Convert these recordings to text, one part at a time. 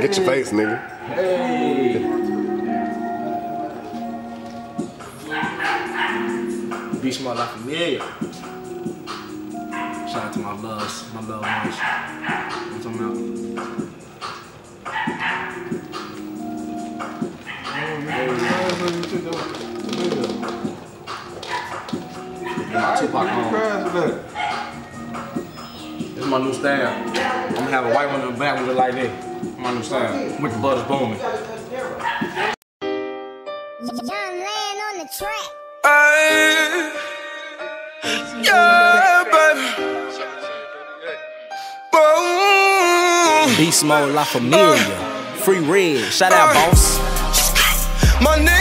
Get your face, nigga. Hey. Be smart like familiar. Shout out to my loves, my love ones. I'm talking about. Tupac on. This is my new style. I'm gonna have a white one and a black one just like this. My new style. With the butters booming. John Land on the track. Ay, yeah, baby. Boom. Beast mode La Familia. Free red. Shout out, boss. My niggas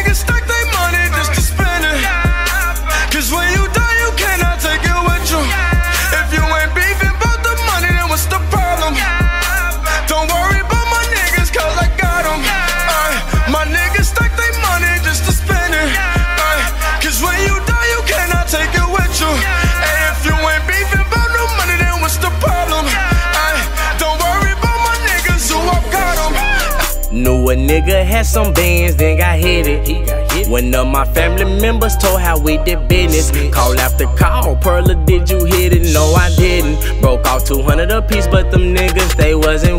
Knew a nigga had some bands, then got hit it. He got hit. One of my family members told how we did business. Call after call, Perla, did you hit it? No, I didn't. Broke off 200 apiece, but them niggas, they wasn't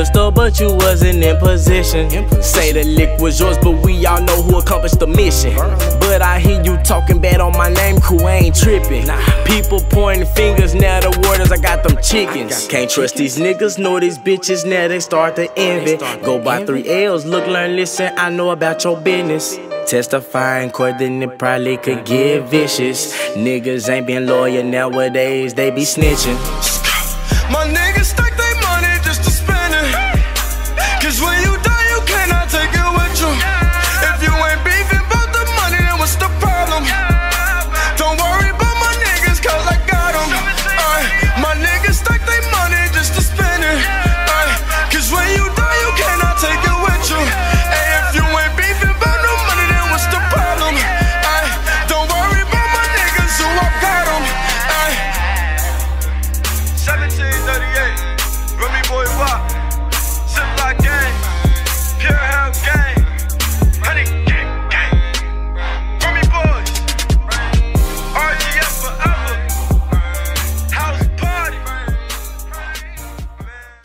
had a pistol, but you wasn't in position. Say the lick was yours, but we all know who accomplished the mission. But I hear you talking bad on my name, crew I ain't tripping. People pointing fingers, now the word is I got them chickens. Can't trust these niggas, nor these bitches, now they start to envy. Go by three L's, look, learn, listen, I know about your business. Testify in court, then it probably could get vicious. Niggas ain't been loyal nowadays, they be snitching. My niggas stay